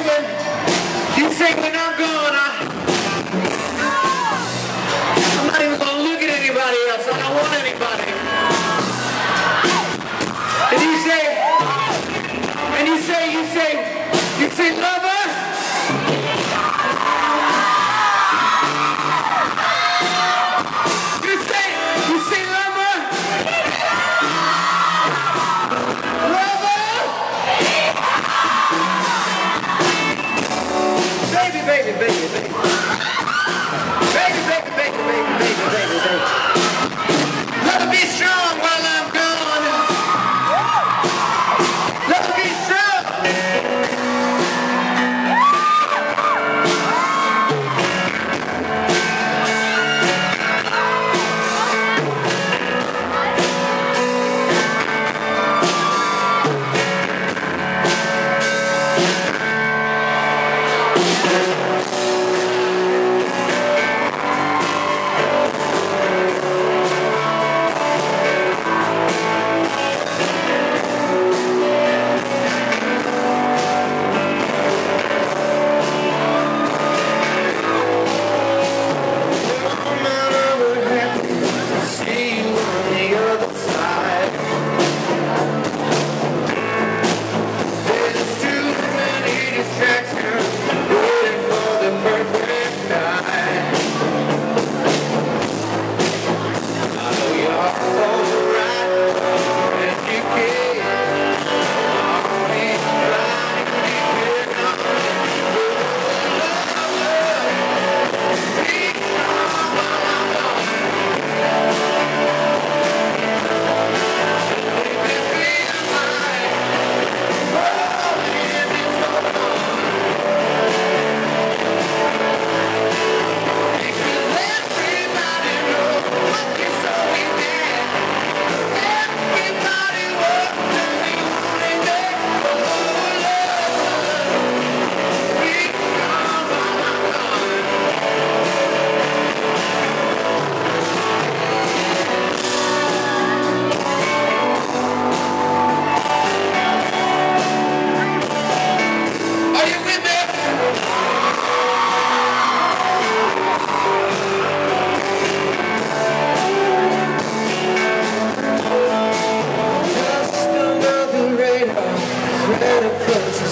when, you say when I'm gone, I, I'm not even gonna look at anybody else. I don't want anybody. And you say, and you say, you say, you say, love. Oh,